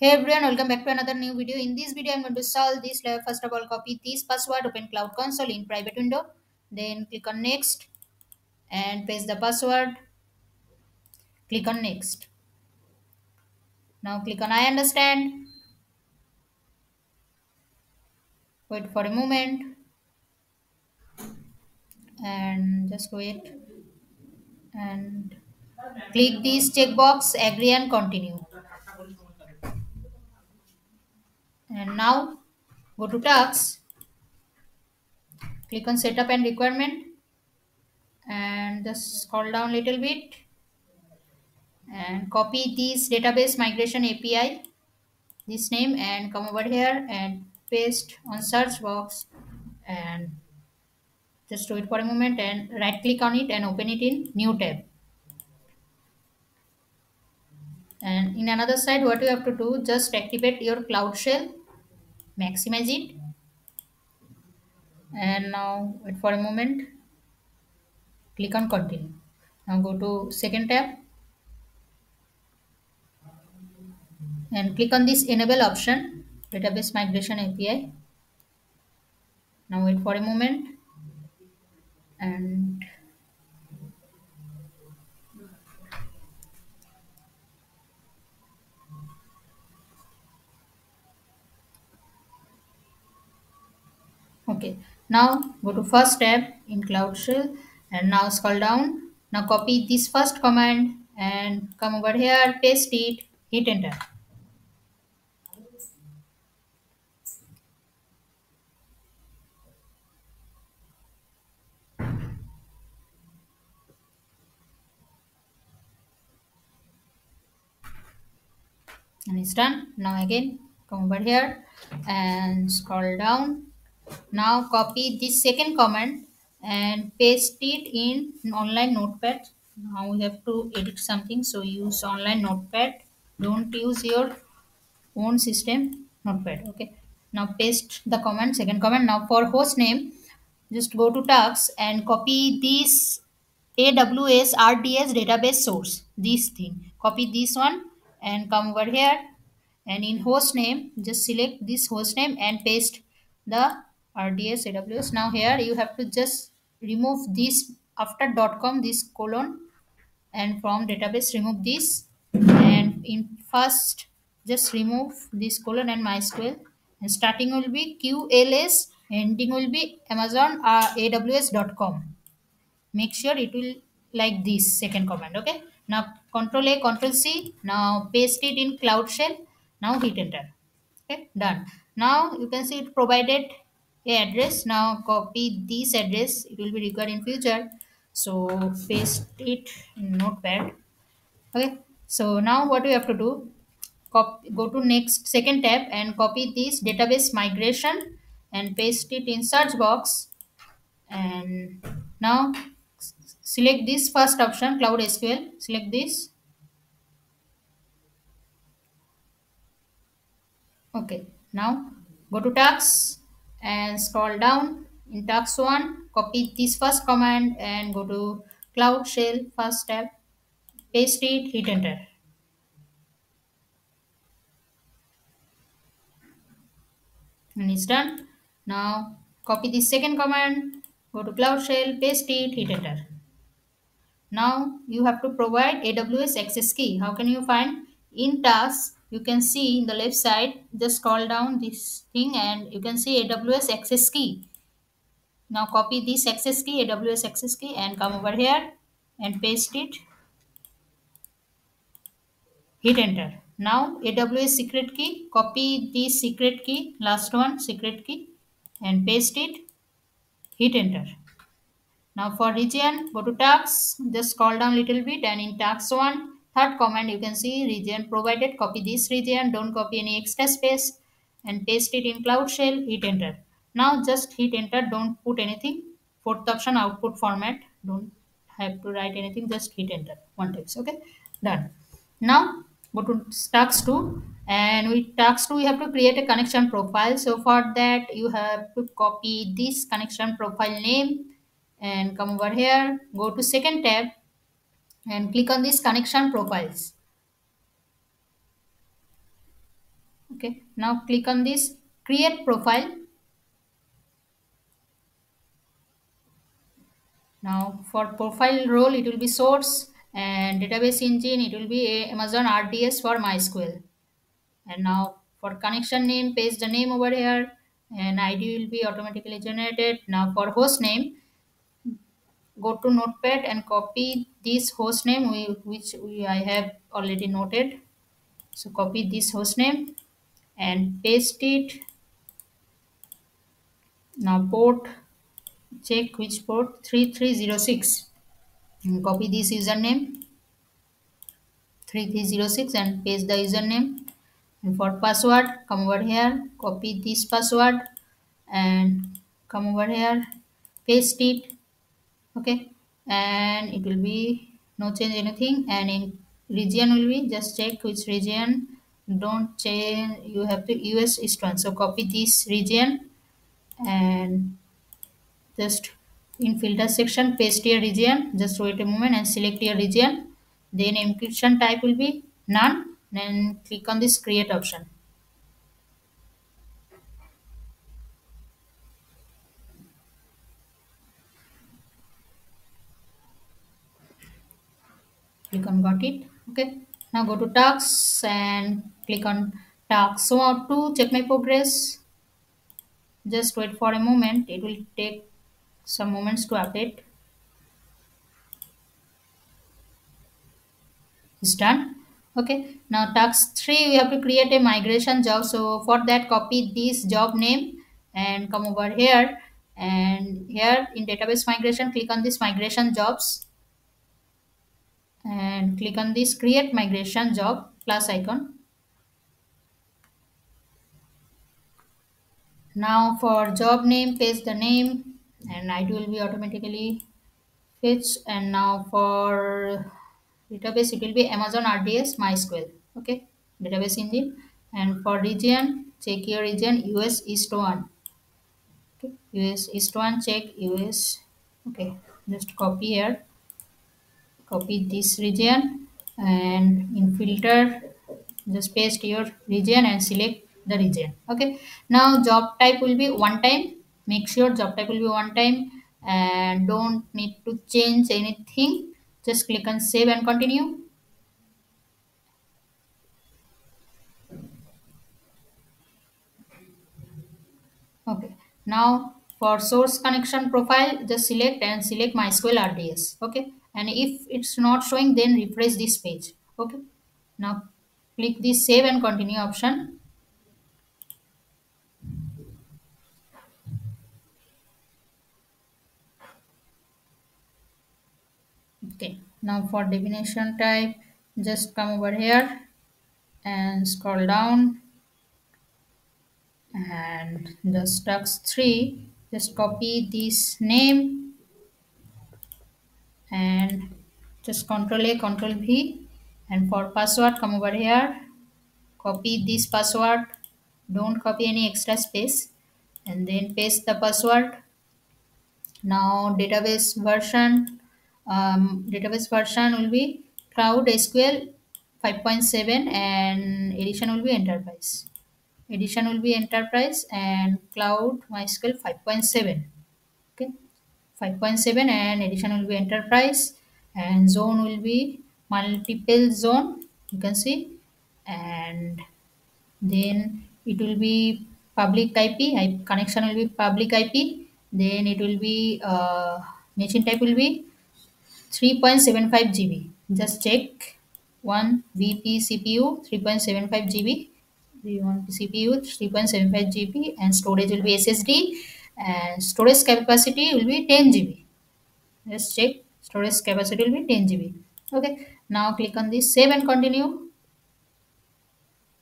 Hey everyone, welcome back to another new video. In this video, I'm going to solve this. Uh, first of all, copy this password, open Cloud Console in private window. Then click on next and paste the password. Click on next. Now click on I understand. Wait for a moment. And just wait. And click this checkbox, agree and continue. And now go to tasks. Click on setup and requirement. And just scroll down a little bit and copy this database migration API this name and come over here and paste on search box and just wait for a moment and right click on it and open it in new tab and in another side what you have to do just activate your cloud shell maximize it and now wait for a moment. Click on continue. Now go to second tab. And click on this enable option database migration API now wait for a moment. And okay. Now go to first tab in cloud shell and now scroll down. Now copy this first command and come over here paste it hit enter. And it's done. Now again come over here and scroll down now copy this second command and paste it in online notepad. Now we have to edit something. So use online notepad. Don't use your own system notepad. Okay. Now paste the command second command. Now for host name just go to tasks and copy this aws rds database source. This thing. Copy this one and come over here. And in host name just select this host name and paste the rds aws now here you have to just remove this after dot com this colon and from database remove this. And in first just remove this colon and mysql. And starting will be qls ending will be amazon uh, aws.com make sure it will like this second command okay? Now control a control c. Now paste it in cloud shell. Now hit enter. Okay done. Now you can see it provided address now copy this address it will be required in future. So paste it in notepad. Okay so now what we have to do? Copy, go to next second tab and copy this database migration and paste it in search box. And now select this first option cloud sql select this. Okay now go to tasks and scroll down. In task 1 copy this first command and go to cloud shell first tab paste it hit enter. And it's done. Now copy the second command go to cloud shell paste it hit enter. Now you have to provide aws access key. How can you find in tasks you can see in the left side just scroll down this thing and you can see aws access key. Now copy this access key aws access key and come over here and paste it. Hit enter. Now aws secret key copy this secret key last one secret key and paste it. Hit enter. Now for region go to tasks just scroll down little bit and in task one third command you can see region provided copy. This region don't copy any extra space and paste it in cloud shell hit enter. Now just hit enter don't put anything. Fourth option output format don't have to write anything just hit enter one times okay? Done. Now go to task 2 and with task 2 we have to create a connection profile. So for that you have to copy this connection profile name and come over here go to second tab and click on this connection profiles. Okay now click on this create profile. Now for profile role it will be source and database engine it will be amazon rds for mysql. And now for connection name paste the name over here. And id will be automatically generated. Now for host name go to notepad and copy this host name we, which we, i have already noted. So copy this host name and paste it. Now port check which port 3306 and copy this username 3306 and paste the username. And for password come over here copy this password and come over here paste it okay. And it will be no change anything. And in region will be just check which region. Don't change. You have to us eastern so copy this region and just in filter section paste your region. Just wait a moment and select your region. Then encryption type will be none. Then click on this create option click on got it okay? Now go to tasks and click on tasks. So to check my progress just wait for a moment. It will take some moments to update. It's done okay? Now task 3 we have to create a migration job. So for that copy this job name and come over here. And here in database migration click on this migration jobs and click on this create migration job plus icon. Now for job name paste the name and id will be automatically fetched. And now for database it will be amazon rds mysql. Okay database engine and for region check your region us east one. Okay us east one check us okay just copy here copy this region and in filter just paste your region and select the region. Okay. Now job type will be one time. Make sure job type will be one time and don't need to change anything. Just click on save and continue. Okay. Now for source connection profile just select and select mysql rds okay and if it's not showing then refresh this page. Okay. Now click this save and continue option. Okay. Now for definition type just come over here and scroll down. And just task 3 just copy this name and just control a control v and for password come over here. Copy this password. Don't copy any extra space. And then paste the password. Now database version. Um, database version will be cloud sql 5.7 and edition will be enterprise. Edition will be enterprise and cloud mysql 5.7 okay 5.7 and edition will be enterprise and zone will be multiple zone you can see. And then it will be public IP, connection will be public IP then it will be uh, machine type will be 3.75 GB just check. One VP CPU 3.75 GB V1 CPU 3.75 GB and storage will be SSD and storage capacity will be 10 GB let's check. Storage capacity will be 10 GB okay. Now click on this save and continue.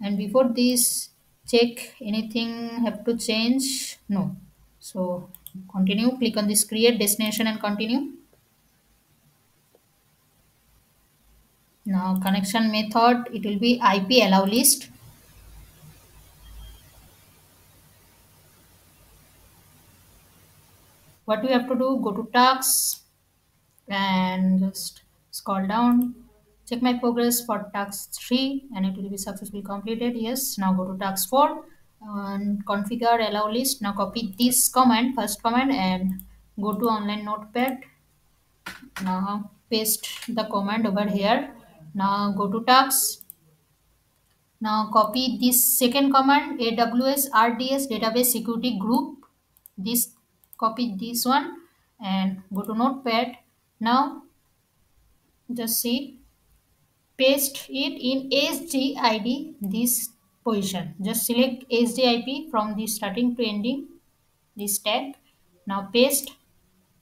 And before this check anything have to change? No. So continue. Click on this create destination and continue. Now connection method it will be ip allow list what we have to do go to tasks and just scroll down. Check my progress for task 3 and it will be successfully completed. Yes now go to task 4 and configure allow list. Now copy this command first command and go to online notepad. Now paste the command over here. Now go to tasks. Now copy this second command aws rds database security group. This copy this one and go to notepad. Now just see paste it in sgid this position. Just select sgip from the starting to ending this tag. Now paste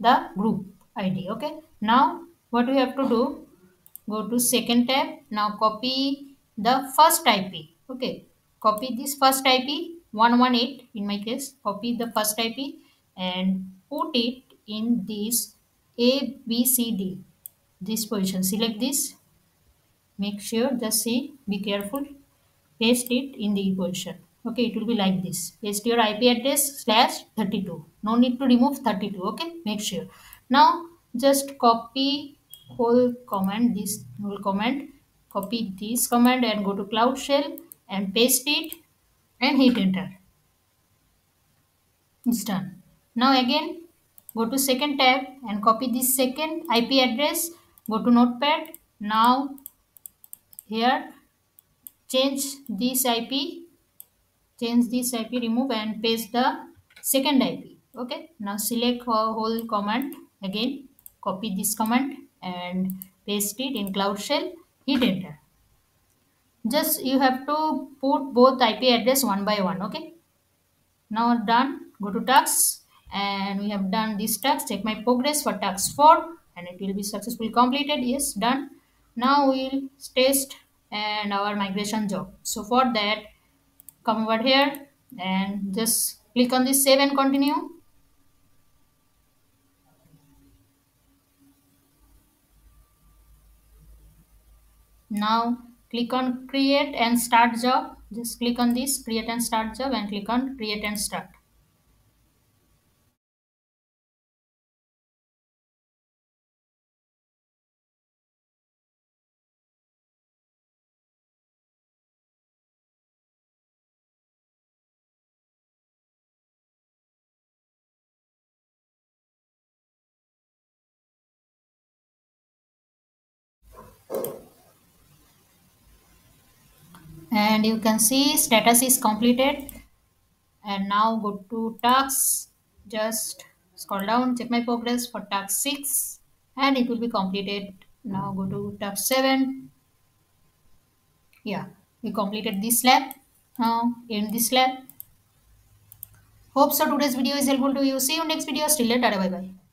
the group id okay? Now what we have to do? Go to second tab. Now copy the first ip okay? Copy this first ip 118 in my case. Copy the first ip and put it in this a b c d. This position. Select this. Make sure the C. be careful. Paste it in the position. Okay it will be like this. Paste your ip address slash 32 no need to remove 32 okay? Make sure. Now just copy whole command this whole command. Copy this command and go to cloud shell and paste it and hit enter. It's done now again go to second tab and copy this second ip address. Go to notepad. Now here change this ip change this ip remove and paste the second ip okay? Now select whole command. Again copy this command and paste it in cloud shell. Hit enter. Just you have to put both ip address one by one. Okay? Now done. Go to tasks and we have done this task. Check my progress for task 4 and it will be successfully completed. Yes done. Now we'll test and our migration job. So for that come over here and just click on this save and continue. Now click on create and start job. Just click on this create and start job and click on create and start and you can see status is completed. And now go to tasks just scroll down check my progress for task 6 and it will be completed. Now go to task 7 yeah we completed this lab. Now in this lab. Hope so today's video is helpful to you. See you next video. Still later bye bye